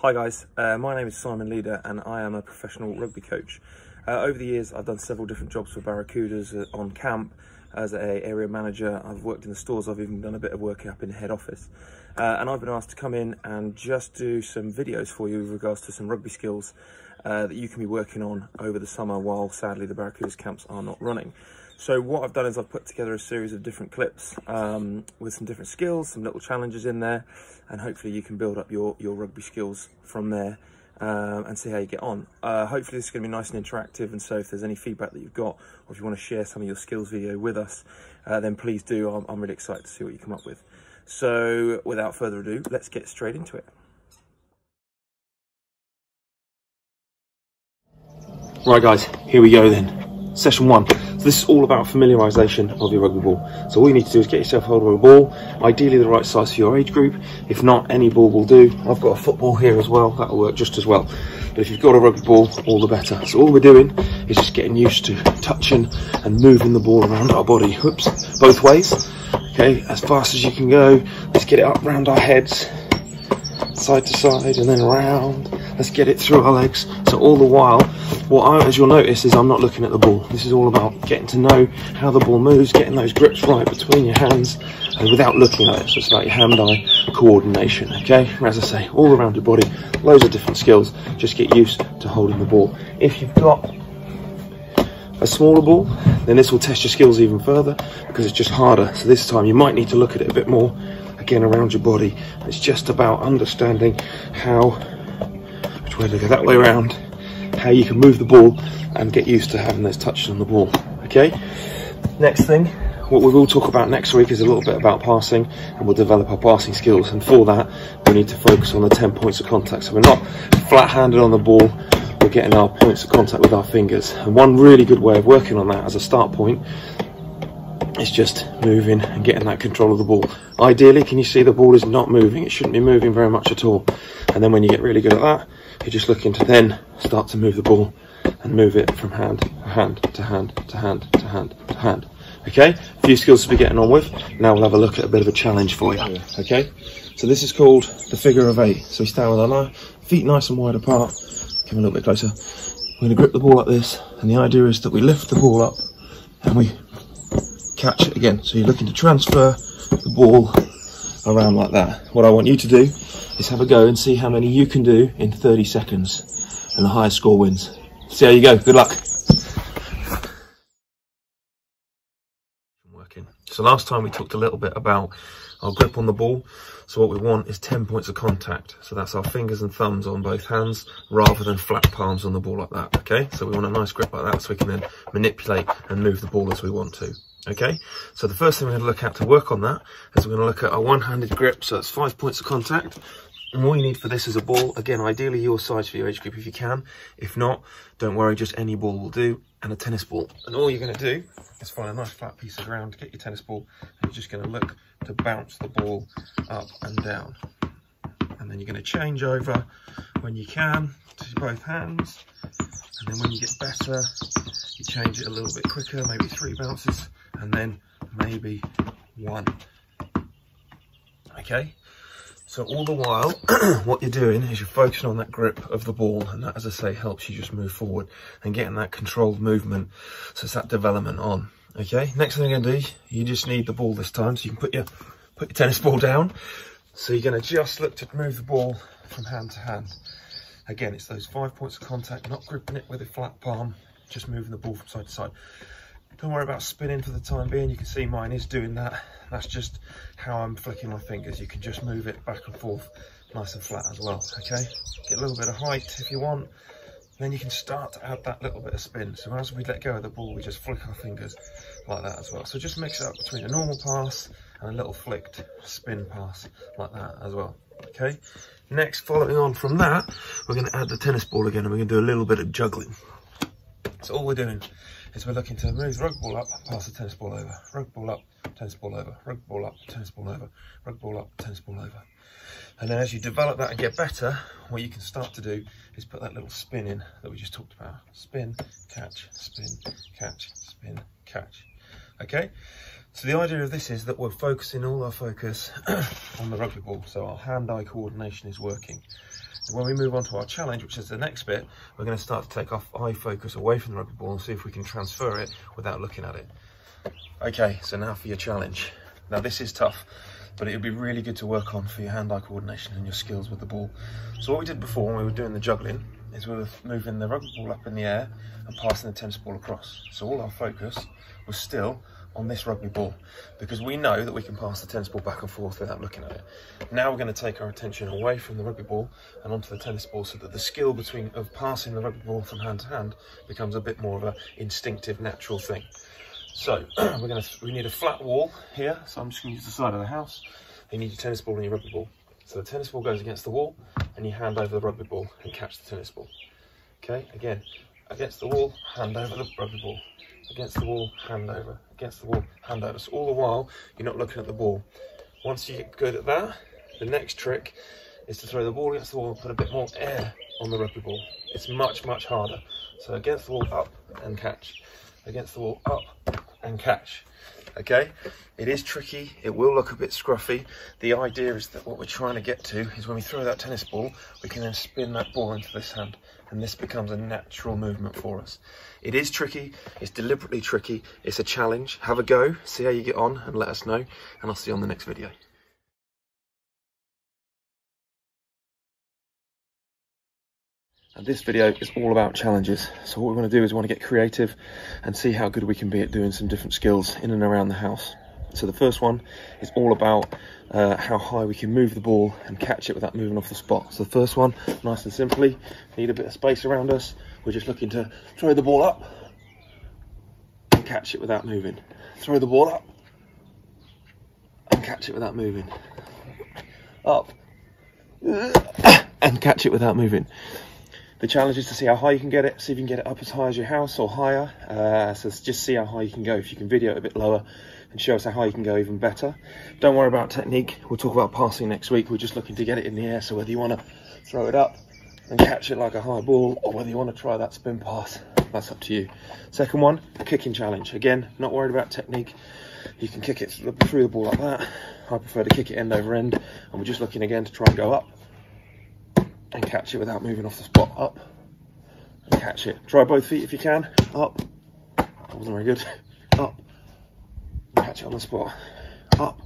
Hi guys, uh, my name is Simon Leader and I am a professional rugby coach. Uh, over the years I've done several different jobs for Barracudas uh, on camp as a area manager. I've worked in the stores, I've even done a bit of work up in the head office. Uh, and I've been asked to come in and just do some videos for you with regards to some rugby skills uh, that you can be working on over the summer while sadly the Barracudas camps are not running. So what I've done is I've put together a series of different clips um, with some different skills, some little challenges in there, and hopefully you can build up your, your rugby skills from there um, and see how you get on. Uh, hopefully this is going to be nice and interactive, and so if there's any feedback that you've got, or if you want to share some of your skills video with us, uh, then please do. I'm, I'm really excited to see what you come up with. So without further ado, let's get straight into it. Right guys, here we go then. Session one. So this is all about familiarisation of your rugby ball. So all you need to do is get yourself hold of a ball, ideally the right size for your age group. If not, any ball will do. I've got a football here as well, that'll work just as well. But if you've got a rugby ball, all the better. So all we're doing is just getting used to touching and moving the ball around our body. Whoops, both ways. Okay, as fast as you can go. Let's get it up around our heads, side to side and then around. Let's get it through our legs. So all the while, what I, as you'll notice is I'm not looking at the ball. This is all about getting to know how the ball moves, getting those grips right between your hands and without looking at it. So it's about your hand-eye coordination, okay? As I say, all around your body, loads of different skills. Just get used to holding the ball. If you've got a smaller ball, then this will test your skills even further because it's just harder. So this time you might need to look at it a bit more, again, around your body. It's just about understanding how way to go that way around, how you can move the ball and get used to having those touches on the ball. Okay. Next thing, what we will talk about next week is a little bit about passing and we'll develop our passing skills. And for that, we need to focus on the 10 points of contact. So we're not flat handed on the ball, we're getting our points of contact with our fingers. And one really good way of working on that as a start point is just moving and getting that control of the ball. Ideally, can you see the ball is not moving? It shouldn't be moving very much at all. And then when you get really good at that, you're just looking to then start to move the ball and move it from hand to hand to hand to hand to hand to hand. Okay, a few skills to be getting on with. Now we'll have a look at a bit of a challenge for you. Okay, so this is called the figure of eight. So we stand with our feet nice and wide apart. Come a little bit closer. We're going to grip the ball like this, and the idea is that we lift the ball up and we catch it again. So you're looking to transfer the ball around like that. What I want you to do is have a go and see how many you can do in 30 seconds and the highest score wins. See how you go. Good luck. So last time we talked a little bit about our grip on the ball. So what we want is 10 points of contact. So that's our fingers and thumbs on both hands rather than flat palms on the ball like that. Okay, so we want a nice grip like that so we can then manipulate and move the ball as we want to. Okay, so the first thing we're going to look at to work on that is we're going to look at a one-handed grip. So it's five points of contact. And all you need for this is a ball. Again, ideally your size for your age group if you can. If not, don't worry, just any ball will do. And a tennis ball. And all you're going to do is find a nice flat piece of ground, get your tennis ball, and you're just going to look to bounce the ball up and down. And then you're going to change over when you can to both hands. And then when you get better, you change it a little bit quicker, maybe three bounces, and then maybe one. Okay, so all the while, what you're doing is you're focusing on that grip of the ball, and that, as I say, helps you just move forward and getting that controlled movement. So it's that development on. Okay, next thing you're gonna do, you just need the ball this time, so you can put your put your tennis ball down. So you're gonna just look to move the ball from hand to hand. Again, it's those five points of contact, not gripping it with a flat palm, just moving the ball from side to side. Don't worry about spinning for the time being. You can see mine is doing that. That's just how I'm flicking my fingers. You can just move it back and forth nice and flat as well, okay? Get a little bit of height if you want. Then you can start to add that little bit of spin. So as we let go of the ball, we just flick our fingers like that as well. So just mix it up between a normal pass and a little flicked spin pass like that as well, okay? Next, following on from that, we're going to add the tennis ball again and we're going to do a little bit of juggling. So all we're doing is we're looking to move rugby ball up, pass the tennis ball over, rugby ball up, tennis ball over, rugby ball up, tennis ball over, rugby ball up, tennis ball over. And then as you develop that and get better, what you can start to do is put that little spin in that we just talked about. Spin, catch, spin, catch, spin, catch. Okay? So the idea of this is that we're focusing all our focus on the rugby ball. So our hand-eye coordination is working. When we move on to our challenge, which is the next bit, we're going to start to take our eye focus away from the rugby ball and see if we can transfer it without looking at it. Okay, so now for your challenge. Now this is tough, but it would be really good to work on for your hand-eye coordination and your skills with the ball. So what we did before when we were doing the juggling is we were moving the rugby ball up in the air and passing the tennis ball across. So all our focus was still on this rugby ball because we know that we can pass the tennis ball back and forth without looking at it. Now we're going to take our attention away from the rugby ball and onto the tennis ball so that the skill between of passing the rugby ball from hand to hand becomes a bit more of an instinctive, natural thing. So we're going to we need a flat wall here. So I'm just going to use the side of the house. You need your tennis ball and your rugby ball. So the tennis ball goes against the wall and you hand over the rugby ball and catch the tennis ball. Okay, again, against the wall, hand over the rugby ball against the wall, hand over, against the wall, hand over. So all the while, you're not looking at the ball. Once you get good at that, the next trick is to throw the ball against the wall and put a bit more air on the rugby ball. It's much, much harder. So against the wall, up and catch. Against the wall, up and catch. Okay, it is tricky. It will look a bit scruffy. The idea is that what we're trying to get to is when we throw that tennis ball, we can then spin that ball into this hand and this becomes a natural movement for us. It is tricky, it's deliberately tricky, it's a challenge. Have a go, see how you get on and let us know and I'll see you on the next video. And this video is all about challenges. So what we want to do is we want to get creative and see how good we can be at doing some different skills in and around the house. So the first one is all about uh, how high we can move the ball and catch it without moving off the spot. So the first one, nice and simply, need a bit of space around us. We're just looking to throw the ball up and catch it without moving. Throw the ball up and catch it without moving. Up and catch it without moving. The challenge is to see how high you can get it, see if you can get it up as high as your house or higher. Uh, so just see how high you can go. If you can video it a bit lower and show us how high you can go even better. Don't worry about technique. We'll talk about passing next week. We're just looking to get it in the air. So whether you want to throw it up and catch it like a high ball or whether you want to try that spin pass, that's up to you. Second one, kicking challenge. Again, not worried about technique. You can kick it through the ball like that. I prefer to kick it end over end. And we're just looking again to try and go up and catch it without moving off the spot. Up and catch it. Try both feet if you can. Up. That wasn't very good. Catch it on the spot. Up.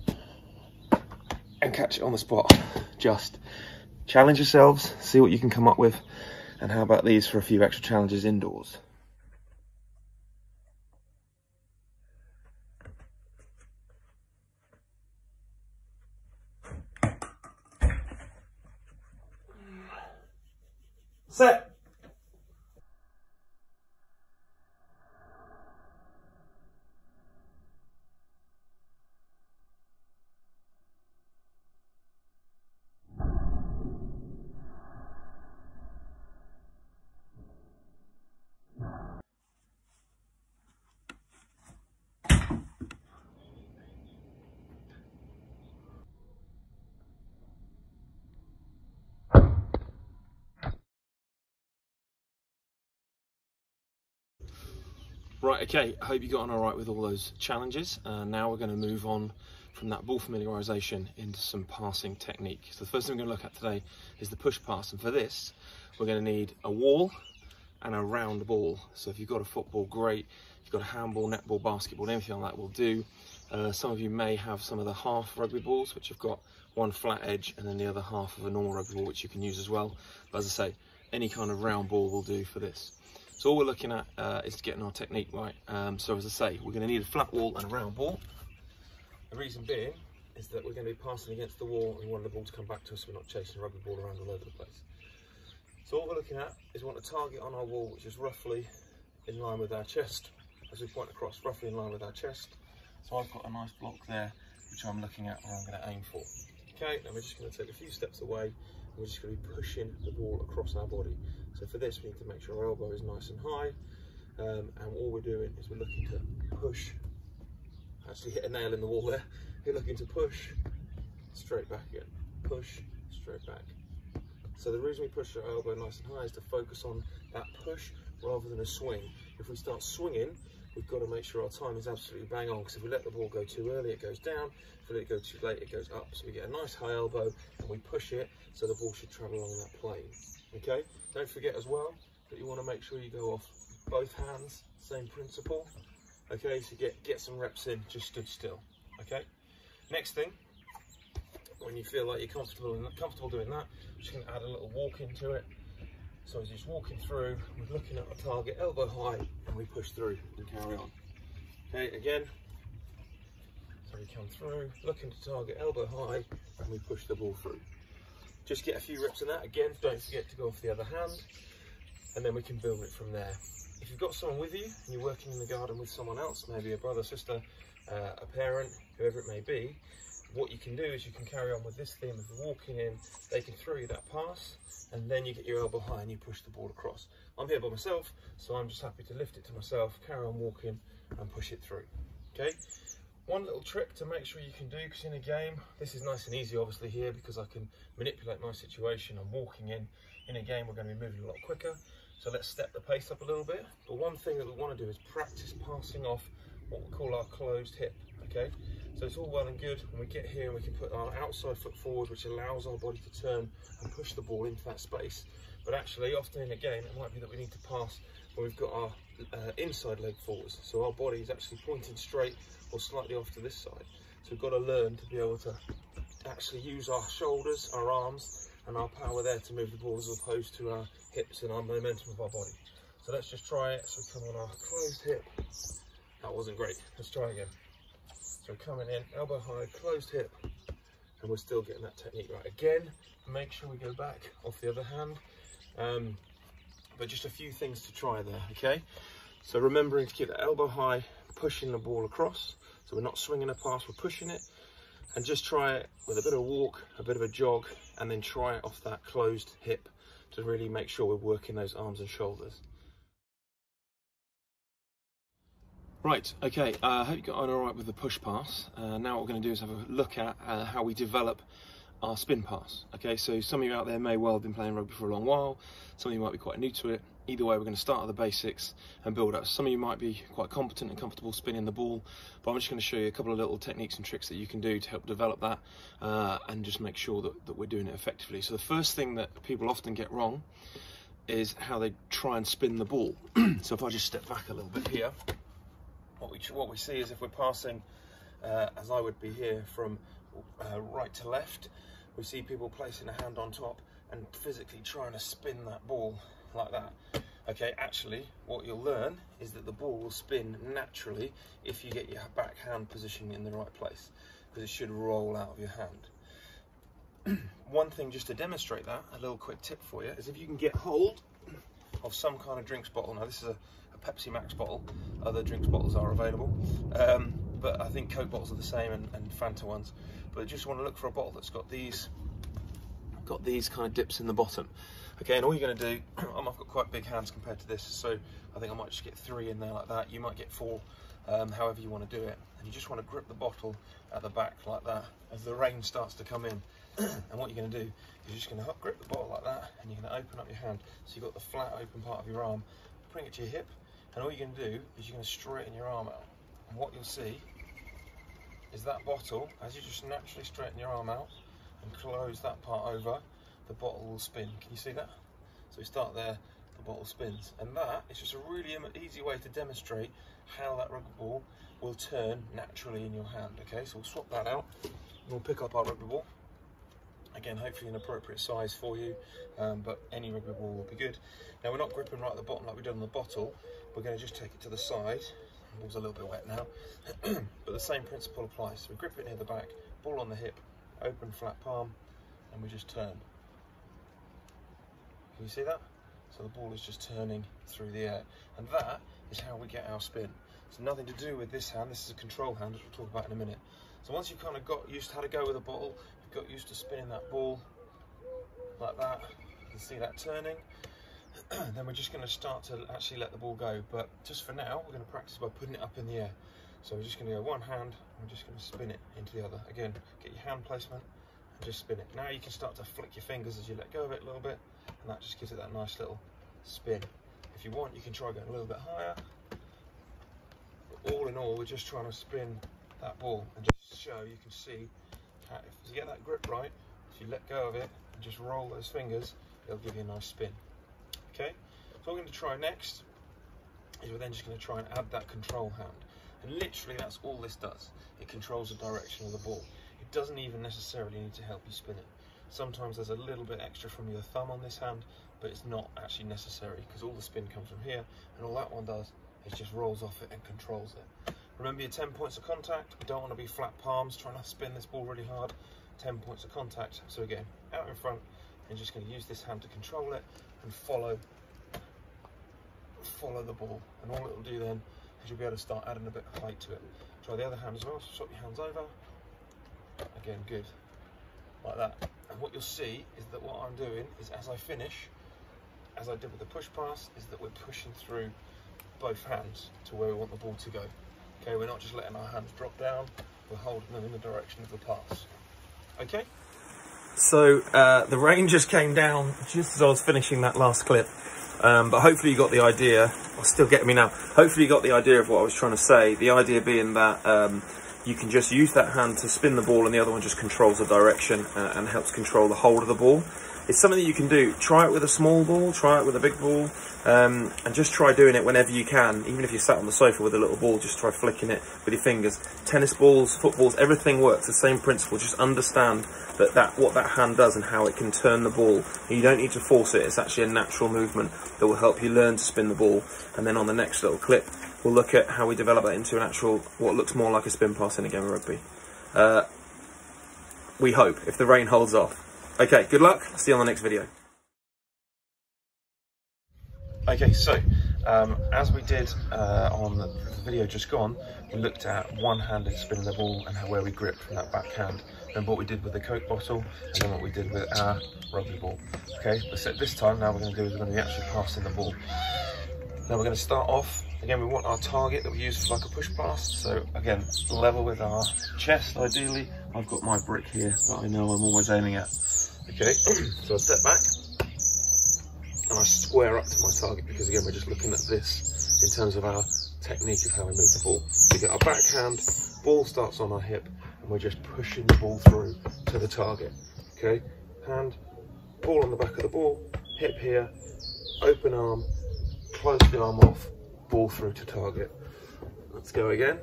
And catch it on the spot. Just challenge yourselves, see what you can come up with. And how about these for a few extra challenges indoors? Set. Right, okay, I hope you got on all right with all those challenges. Uh, now we're going to move on from that ball familiarisation into some passing technique. So the first thing we're going to look at today is the push pass. And for this, we're going to need a wall and a round ball. So if you've got a football, great. If you've got a handball, netball, basketball, anything like that will do. Uh, some of you may have some of the half rugby balls, which have got one flat edge and then the other half of a normal rugby ball, which you can use as well. But as I say, any kind of round ball will do for this. So all we're looking at uh, is getting our technique right. Um, so as I say, we're going to need a flat wall and a round ball. The reason being is that we're going to be passing against the wall and we want the ball to come back to us so we're not chasing a rugby ball around all over the place. So all we're looking at is we want a target on our wall which is roughly in line with our chest as we point across, roughly in line with our chest. So I've got a nice block there which I'm looking at and I'm going to aim for. Okay, now we're just going to take a few steps away we're just going to be pushing the ball across our body. So for this, we need to make sure our elbow is nice and high. Um, and all we're doing is we're looking to push, actually hit a nail in the wall there. We're looking to push straight back again, push straight back. So the reason we push our elbow nice and high is to focus on that push rather than a swing. If we start swinging, we've got to make sure our time is absolutely bang on because if we let the ball go too early, it goes down. If we let it go too late, it goes up. So we get a nice high elbow and we push it so the ball should travel along that plane. Okay, don't forget as well that you want to make sure you go off both hands, same principle. Okay, so get, get some reps in, just stood still. Okay, next thing, when you feel like you're comfortable and comfortable doing that, I'm just going to add a little walk into it. So as he's walking through, we're looking at our target elbow high and we push through and carry on. Okay, again. So we come through, looking to target elbow high and we push the ball through. Just get a few reps of that. Again, don't forget to go off the other hand and then we can build it from there. If you've got someone with you and you're working in the garden with someone else, maybe a brother, sister, uh, a parent, whoever it may be, what you can do is you can carry on with this theme of walking in, they can throw you that pass, and then you get your elbow high and you push the ball across. I'm here by myself, so I'm just happy to lift it to myself, carry on walking and push it through, okay? One little trick to make sure you can do, because in a game, this is nice and easy obviously here because I can manipulate my situation, I'm walking in. In a game, we're gonna be moving a lot quicker, so let's step the pace up a little bit. But one thing that we wanna do is practice passing off what we call our closed hip, okay? So it's all well and good when we get here and we can put our outside foot forward, which allows our body to turn and push the ball into that space. But actually, often in a game, it might be that we need to pass when we've got our uh, inside leg forwards. So our body is actually pointing straight or slightly off to this side. So we've got to learn to be able to actually use our shoulders, our arms, and our power there to move the ball as opposed to our hips and our momentum of our body. So let's just try it. So come on our closed hip. That wasn't great. Let's try again. So coming in, elbow high, closed hip, and we're still getting that technique right. Again, make sure we go back off the other hand. Um, but just a few things to try there, okay? So remembering to keep the elbow high, pushing the ball across. So we're not swinging a pass, we're pushing it. And just try it with a bit of a walk, a bit of a jog, and then try it off that closed hip to really make sure we're working those arms and shoulders. Right, okay, uh, I uh, hope you got on all right with the push pass. Uh, now what we're going to do is have a look at uh, how we develop our spin pass. Okay, so some of you out there may well have been playing rugby for a long while, some of you might be quite new to it. Either way, we're going to start at the basics and build up. Some of you might be quite competent and comfortable spinning the ball, but I'm just going to show you a couple of little techniques and tricks that you can do to help develop that uh, and just make sure that, that we're doing it effectively. So the first thing that people often get wrong is how they try and spin the ball. so if I just step back a little bit here, what we, what we see is if we're passing, uh, as I would be here, from uh, right to left, we see people placing a hand on top and physically trying to spin that ball like that. Okay, actually, what you'll learn is that the ball will spin naturally if you get your back hand positioning in the right place, because it should roll out of your hand. One thing just to demonstrate that, a little quick tip for you, is if you can get hold of some kind of drinks bottle. Now this is a, a Pepsi Max bottle. Other drinks bottles are available. Um, but I think Coke bottles are the same and, and Fanta ones. But I just want to look for a bottle that's got these got these kind of dips in the bottom. Okay, and all you're going to do, I've got quite big hands compared to this, so I think I might just get three in there like that. You might get four, um, however you want to do it. And you just want to grip the bottle at the back like that as the rain starts to come in. and what you're going to do is you're just going to grip the bottle like that and you're going to open up your hand. So you've got the flat open part of your arm, bring it to your hip, and all you're going to do is you're going to straighten your arm out. And what you'll see is that bottle, as you just naturally straighten your arm out and close that part over, the bottle will spin. Can you see that? So we start there, the bottle spins. And that is just a really easy way to demonstrate how that rugby ball will turn naturally in your hand. Okay, so we'll swap that out and we'll pick up our rugby ball. Again, hopefully an appropriate size for you, um, but any rugby ball will be good. Now we're not gripping right at the bottom like we did on the bottle. We're going to just take it to the side. Ball's a little bit wet now, but the same principle applies. So we grip it near the back, ball on the hip, open flat palm, and we just turn. Can you see that? So the ball is just turning through the air. And that is how we get our spin. It's nothing to do with this hand. This is a control hand, as we'll talk about in a minute. So once you've kind of got used to how to go with a bottle, you've got used to spinning that ball like that. You can see that turning. then we're just going to start to actually let the ball go. But just for now, we're going to practice by putting it up in the air. So we're just going to go one hand, and we're just going to spin it into the other. Again, get your hand placement and just spin it. Now you can start to flick your fingers as you let go of it a little bit, and that just gives it that nice little spin. If you want, you can try going a little bit higher. all in all, we're just trying to spin that ball and just show you can see how, if you get that grip right, if you let go of it and just roll those fingers, it'll give you a nice spin. Okay, so what we're going to try next is we're then just going to try and add that control hand. And literally that's all this does. It controls the direction of the ball. It doesn't even necessarily need to help you spin it. Sometimes there's a little bit extra from your thumb on this hand, but it's not actually necessary because all the spin comes from here and all that one does is just rolls off it and controls it. Remember your 10 points of contact. We don't want to be flat palms trying to spin this ball really hard. 10 points of contact. So again, out in front, and just going to use this hand to control it and follow follow the ball. And all it will do then is you'll be able to start adding a bit of height to it. Try the other hand as well. So swap your hands over. Again, good. Like that. And what you'll see is that what I'm doing is as I finish, as I did with the push pass, is that we're pushing through both hands to where we want the ball to go. Okay, we're not just letting our hands drop down, we're holding them in the direction of the pass. Okay? So uh, the rain just came down just as I was finishing that last clip. Um, but hopefully you got the idea, or still getting me now, hopefully you got the idea of what I was trying to say. The idea being that um, you can just use that hand to spin the ball and the other one just controls the direction uh, and helps control the hold of the ball. It's something that you can do. Try it with a small ball, try it with a big ball, um, and just try doing it whenever you can. Even if you're sat on the sofa with a little ball, just try flicking it with your fingers. Tennis balls, footballs, everything works. The same principle. Just understand that, that what that hand does and how it can turn the ball. You don't need to force it. It's actually a natural movement that will help you learn to spin the ball. And then on the next little clip, we'll look at how we develop that into an actual, what looks more like a spin pass in a game of rugby. Uh, we hope, if the rain holds off. Okay, good luck. See you on the next video. Okay, so um, as we did uh, on the video just gone, we looked at one-handed spinning the ball and how, where we grip from that backhand. And what we did with the Coke bottle and then what we did with our rugby ball. Okay, but this time now we're going to do is we're going to be actually passing the ball. Now we're going to start off, again we want our target that we use for like a push pass. So again, level with our chest ideally. I've got my brick here that I know I'm always aiming at. Okay, so I step back and I square up to my target because again, we're just looking at this in terms of our technique of how we move the ball. So we get our backhand, ball starts on our hip and we're just pushing the ball through to the target. Okay, hand, ball on the back of the ball, hip here, open arm, close the arm off, ball through to target. Let's go again.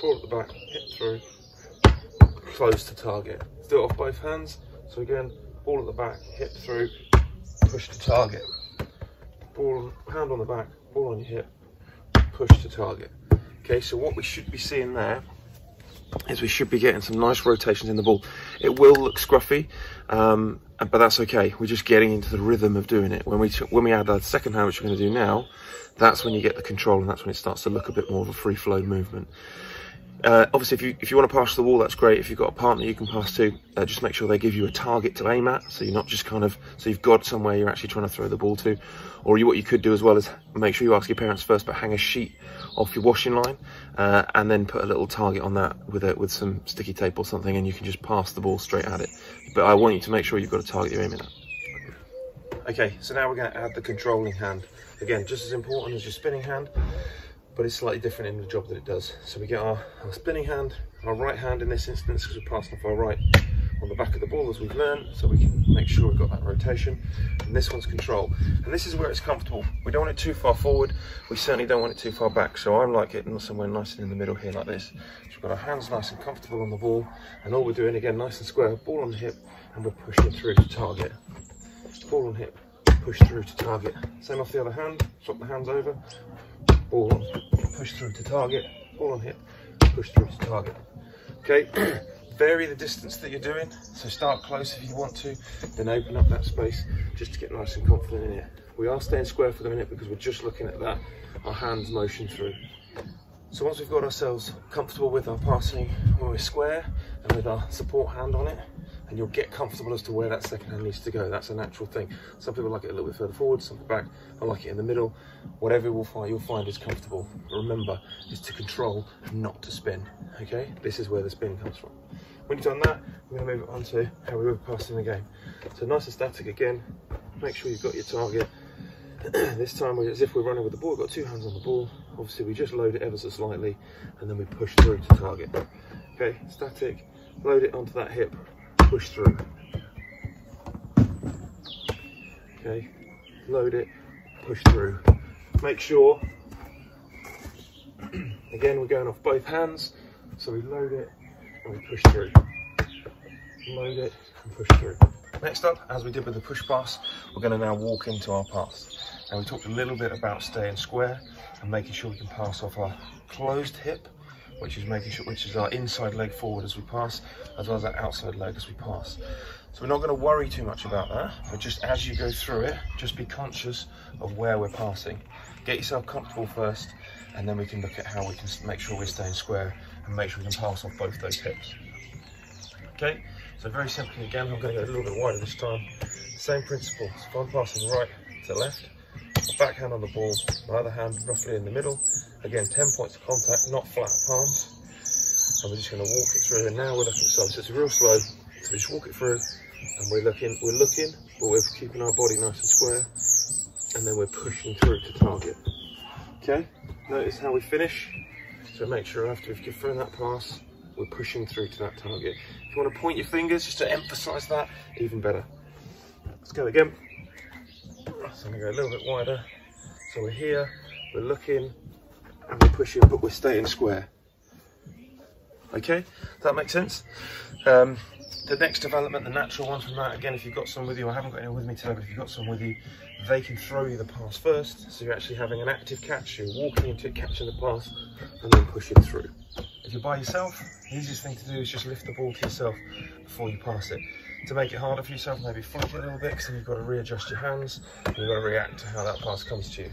Ball at the back, hip through, close to target. Do it off both hands. So again, ball at the back, hip through, push to target. Ball, hand on the back, ball on your hip, push to target. Okay, so what we should be seeing there is we should be getting some nice rotations in the ball. It will look scruffy, um, but that's okay. We're just getting into the rhythm of doing it. When we when we add the second hand, which we're going to do now, that's when you get the control and that's when it starts to look a bit more of a free flow movement. Uh, obviously, if you if you want to pass the wall, that's great. If you've got a partner you can pass to, uh, just make sure they give you a target to aim at, so you're not just kind of so you've got somewhere you're actually trying to throw the ball to. Or you, what you could do as well is make sure you ask your parents first, but hang a sheet off your washing line, uh, and then put a little target on that with a, with some sticky tape or something, and you can just pass the ball straight at it. But I want you to make sure you've got a target you're aiming at. Okay, so now we're going to add the controlling hand. Again, just as important as your spinning hand but it's slightly different in the job that it does. So we get our, our spinning hand, our right hand in this instance, because we're passing off our right on the back of the ball as we've learned, so we can make sure we've got that rotation. And this one's control. And this is where it's comfortable. We don't want it too far forward, we certainly don't want it too far back. So I'm like it somewhere nice and in the middle here like this. So we've got our hands nice and comfortable on the ball, and all we're doing again, nice and square, ball on the hip, and we're pushing through to target. Ball on hip, push through to target. Same off the other hand, swap the hands over, push through to target, ball on hip, push through to target. Okay, vary the distance that you're doing. So start close if you want to, then open up that space just to get nice and confident in it. We are staying square for the minute because we're just looking at that, our hands motion through. So once we've got ourselves comfortable with our passing when we're square and with our support hand on it, and you'll get comfortable as to where that second hand needs to go. That's a natural thing. Some people like it a little bit further forward, some back. I like it in the middle. Whatever you'll find, you'll find is comfortable. But remember, is to control, not to spin. Okay, this is where the spin comes from. When you've done that, we're going to move on to how we would pass in the game. So nice and static again. Make sure you've got your target. this time, as if we're running with the ball, we've got two hands on the ball. obviously we just load it ever so slightly and then we push through to target. Okay, static, load it onto that hip, push through. Okay, load it, push through. Make sure, again, we're going off both hands, so we load it and we push through. Load it and push through. Next up, as we did with the push pass, we're going to now walk into our pass. Now we talked a little bit about staying square and making sure we can pass off our closed hip, which is making sure, which is our inside leg forward as we pass, as well as our outside leg as we pass. So we're not going to worry too much about that, but just as you go through it, just be conscious of where we're passing. Get yourself comfortable first, and then we can look at how we can make sure we're staying square and make sure we can pass off both those hips. Okay, so very simply again, I'm going to go a little bit wider this time. Same principle, so if I'm passing right to left, backhand on the ball, my other hand roughly in the middle. Again, 10 points of contact, not flat palms. And we're just going to walk it through. And now we're looking. So it's real slow. So we just walk it through and we're looking, we're looking, but we're keeping our body nice and square. And then we're pushing through to target. Okay, notice how we finish. So make sure after we've given that pass, we're pushing through to that target. If you want to point your fingers just to emphasize that, even better. Let's go again. So I'm gonna go a little bit wider. So we're here, we're looking, and we're pushing, but we're staying square. Okay, does that make sense? Um, the next development, the natural one from that, again, if you've got some with you, I haven't got any with me today, but if you've got some with you, they can throw you the pass first. So you're actually having an active catch, you're walking into it, catching the pass, and then pushing through. If you're by yourself, the easiest thing to do is just lift the ball to yourself before you pass it to make it harder for yourself, maybe flick it a little bit because then you've got to readjust your hands and you've got to react to how that pass comes to you.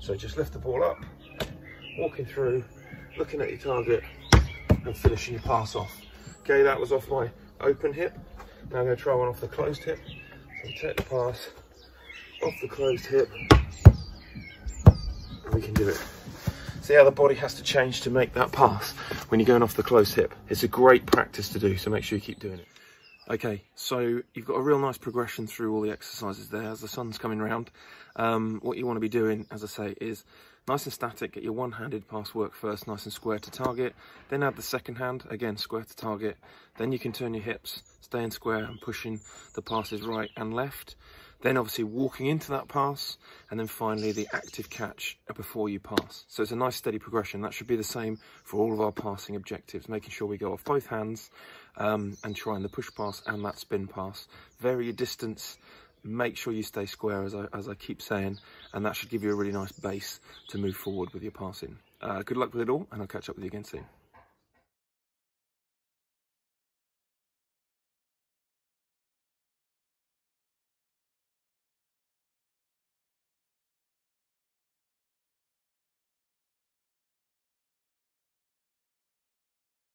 So just lift the ball up, walking through, looking at your target and finishing your pass off. Okay, that was off my open hip. Now I'm going to try one off the closed hip. So take the pass off the closed hip and we can do it. See how the body has to change to make that pass when you're going off the closed hip. It's a great practice to do, so make sure you keep doing it. Okay, so you've got a real nice progression through all the exercises there as the sun's coming round. Um, what you want to be doing, as I say, is nice and static, get your one-handed pass work first, nice and square to target, then add the second hand, again, square to target, then you can turn your hips, staying square and pushing the passes right and left, then obviously walking into that pass, and then finally the active catch before you pass. So it's a nice steady progression. That should be the same for all of our passing objectives, making sure we go off both hands um, and trying the push pass and that spin pass. Vary your distance, make sure you stay square as I, as I keep saying, and that should give you a really nice base to move forward with your passing. Uh, good luck with it all, and I'll catch up with you again soon.